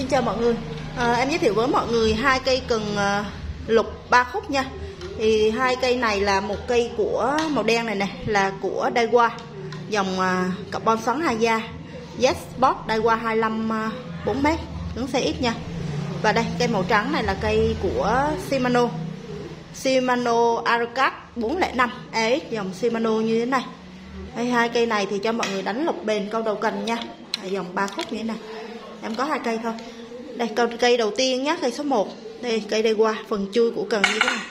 Xin chào mọi người. À, Em giới thiệu với mọi người hai cây cần à, lục ba khúc nha. Thì hai cây này là một cây của màu đen này nè Là của Daiwa Dòng à, carbon xoắn hai da Yes Sport Daiwa 25 à, 4m Cứng CX nha. Và đây cây màu trắng này là cây của Shimano. Shimano Arcad 405 EX dòng Shimano như thế này. Đây, hai cây này thì cho mọi người đánh lục bền câu đầu cần nha. Dòng ba khúc như thế này em có hai cây thôi. Đây câu cây đầu tiên nhé cây số 1 đây cây đây qua phần chui của cần như thế này.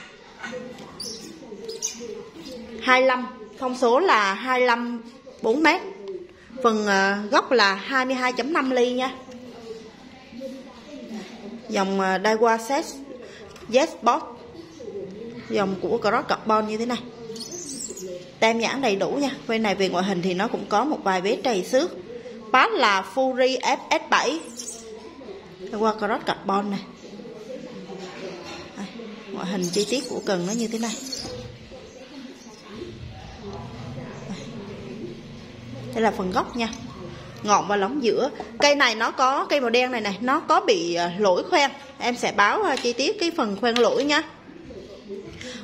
25 thông số là 25 4 mét. Phần ờ, uh, gốc là 22.5 ly nha. Dòng uh, Daiwa Set Yes Sport dòng của Cross Carbon như thế này. Tem nhãn đầy đủ nha. Bên này về ngoại hình thì nó cũng có một vài vết trầy xước. Pass là Fury FS7 qua cross carbon này. Ngoại hình chi tiết của cần nó như thế này. Đây là phần gốc nha. Ngọn và lóng giữa. Cây này nó có, cây màu đen này này, nó có bị à, lỗi khoen em sẽ báo à, chi tiết cái phần khoen lỗi nha.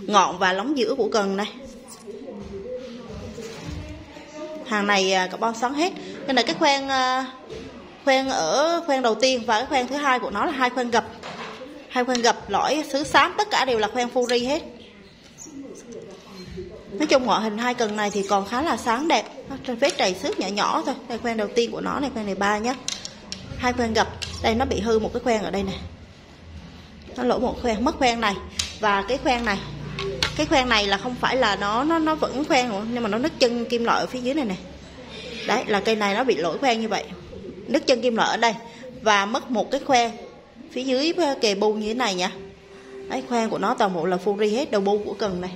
Ngọn và lóng giữa của cần này. Hàng này à, carbon xoắn hết nên là cái khoen ờ, khoen ở khoen đầu tiên và cái khoen thứ hai của nó là hai khoen gập. Hai khoen gập, lõi, xứ xám, tất cả đều là khoen Fury hết. Nói chung ngoại hình hai cần này thì còn khá là sáng đẹp. Vết trầy xước nhỏ nhỏ thôi. Đây khoen đầu tiên của nó này khoen này ba nhé hai khoen gập. Đây, nó bị hư một cái khoen ở đây này nó lỗ một khoen mất khoen này. Và cái khoen này, cái khoen này là không phải là nó nó nó vẫn khoen nhưng mà nó nứt chân kim loại ở phía dưới này này đấy là cây này nó bị lỗi khoen như vậy. Nứt chân kim loại ở đây. Và mất một cái khoen phía dưới kề bu như thế này nha. Đấy khoen của nó toàn bộ là fury hết đầu bu của cần này.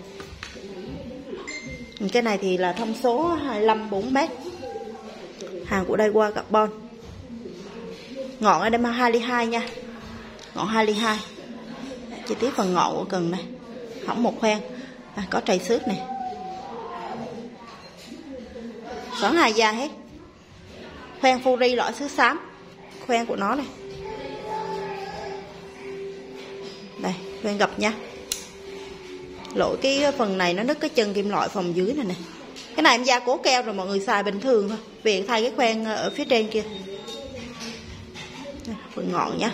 Cái này thì là thông số 25 4 mét. Hàng của đây qua carbon. Ngọn ở đây mà 22 nha. Ngọn 22, chi tiết phần ngọn của cần này. Hỏng một khoen à, có trầy xước này xoắn hai da hết. Khoen Fury loại xứ xám. Khoen của nó này. Đây, khoen gập nha. Lỗi cái phần này nó nứt cái chân kim loại phòng dưới này nè. Cái này em gia cố keo rồi, mọi người xài bình thường thôi. Việc thay cái khoen ờ, ở phía trên kia. Phần ngọn nhá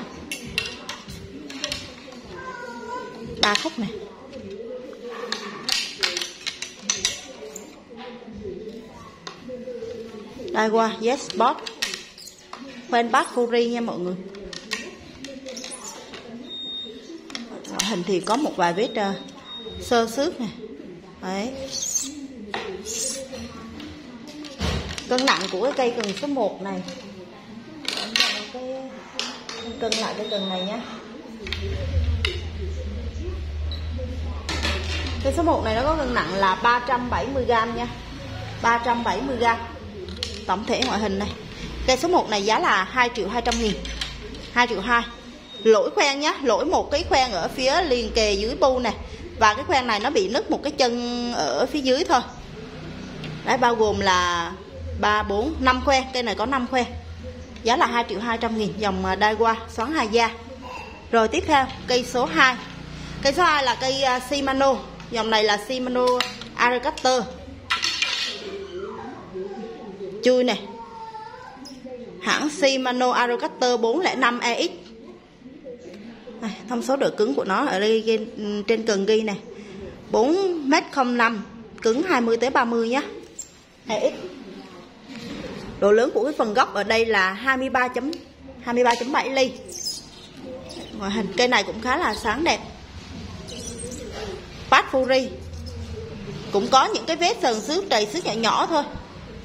ba khúc này. Đây qua? Yes bot khoen bát curry nha mọi người. Ngoại hình thì có một vài vết uh, sơ xước nè. Đấy. Cân nặng của cái cây cần số 1 này. Cân lại cái cần này nhé cây số 1 này nó có cân nặng là 370g nha. 370g tổng thể ngoại hình này. Cây số 1 này giá là 2 triệu 200 nghìn. 2 triệu 2 lỗi khoen nhá, lỗi một cái khoen ở phía liền kề dưới bu này và cái khoen này nó bị nứt một cái chân ở phía dưới thôi. Đấy, bao gồm là 3 4 5 khoen cây này có 5 khoen giá là 2 triệu 200 nghìn, dòng à, Daiwa xoắn hai da rồi tiếp theo, cây số 2 cây số 2 là cây à, Shimano. Dòng này là Shimano Aerocaster chui này hãng Shimano Aerocaster 405 EX này, thông số độ cứng của nó ở đây ừ, trên cần ghi này 4m05 cứng 20 tới 30 nhé EX độ lớn của cái phần gốc ở đây là 23 23.7 ly. Ngoại hình cây này cũng khá là sáng đẹp. Pat Fury. Cũng có những cái vết sờn xước đầy xước nhỏ nhỏ thôi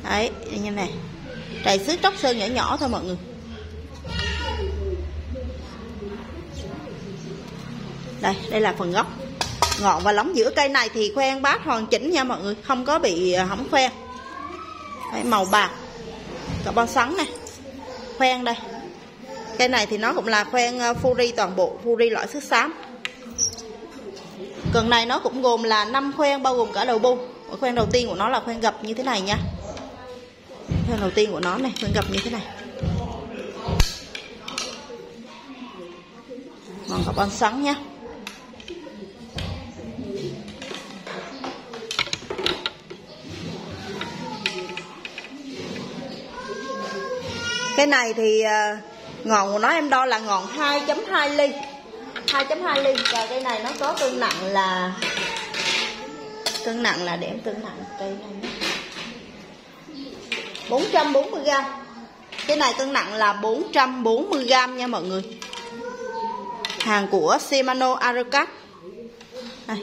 đấy như này. Trầy xứ tróc sơn nhỏ nhỏ thôi mọi người. Đây đây là phần gốc. Ngọn và lóng giữa cây này thì khoen bát hoàn chỉnh nha mọi người. Không có bị à, hỏng khoen đấy, màu bạc. Cả bao sắn này khoen đây. Cây này thì nó cũng là khoen furi à, toàn bộ furi loại xước xám. Cần này nó cũng gồm là 5 khoen bao gồm cả đầu bu khoen đầu tiên của nó là khoen gập như thế này nha thân đầu tiên của nó này, mình gặp như thế này. Bằng gặp con sắn nhé. Cái này thì à, ngọn của nó em đo là ngọn 2.2 ly. 2.2 ly. Và cây này nó có cân nặng là, cân nặng là để em cân nặng cây này nhé. 440g cái này cân nặng là 440g nha mọi người. Hàng của Shimano Aracat này.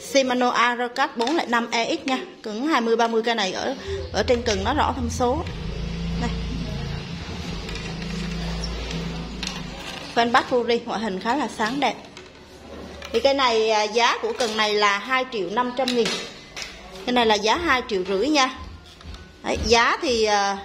Shimano Aracat 405 EX nha. Cứng 20 30 cái này ở ở trên cần nó rõ thông số. Này. Fanback Fury, ngoại hình khá là sáng đẹp. Thì cái này à, giá của cần này là 2 triệu 500 nghìn. Cái này là giá 2 triệu rưỡi nha. Đấy, giá thì uh,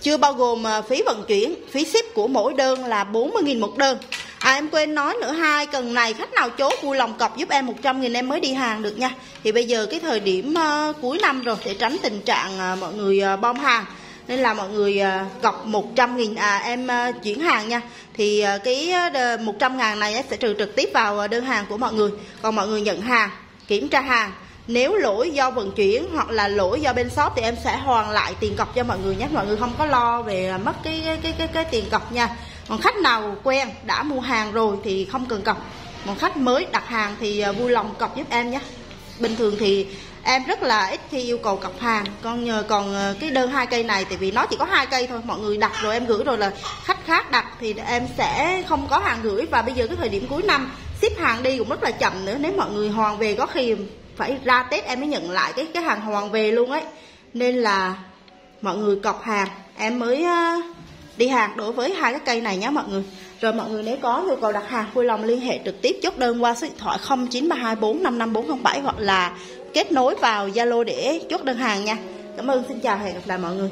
chưa bao gồm uh, phí vận chuyển phí ship của mỗi đơn là 40.000 một đơn. À em quên nói nữa hai cần này khách nào chốt vui lòng cọc giúp em 100 nghìn em mới đi hàng được nha. Thì bây giờ cái thời điểm uh, cuối năm rồi để tránh tình trạng uh, mọi người uh, bom hàng. Nên là mọi người uh, cọc 100 nghìn à em uh, chuyển hàng nha. Thì uh, cái uh, 100 ngàn này sẽ trừ trực tiếp vào uh, đơn hàng của mọi người. Còn mọi người nhận hàng, kiểm tra hàng nếu lỗi do vận chuyển hoặc là lỗi do bên shop thì em sẽ hoàn lại tiền cọc cho mọi người nhé. Mọi người không có lo về mất cái cái cái cái, cái tiền cọc nha. Còn khách nào quen đã mua hàng rồi thì không cần cọc. Còn khách mới đặt hàng thì à, vui lòng cọc giúp em nhé. Bình thường thì em rất là ít khi yêu cầu cọc hàng. Còn nhờ còn à, cái đơn hai cây này tại vì nó chỉ có hai cây thôi. Mọi người đặt rồi em gửi rồi là khách khác đặt thì em sẽ không có hàng gửi. Và bây giờ cái thời điểm cuối năm ship hàng đi cũng rất là chậm nữa. Nếu mọi người hoàn về có khi phải ra tết em mới nhận lại cái cái hàng hoàn về luôn ấy nên là mọi người cọc hàng, em mới ờ, đi hàng đối với hai cái cây này nhé mọi người rồi mọi người nếu có nhu cầu đặt hàng, vui lòng liên hệ trực tiếp, chốt đơn qua số điện thoại 0932455407 hoặc là kết nối vào Zalo để chốt đơn hàng nha. Cảm ơn, xin chào, hẹn gặp lại mọi người.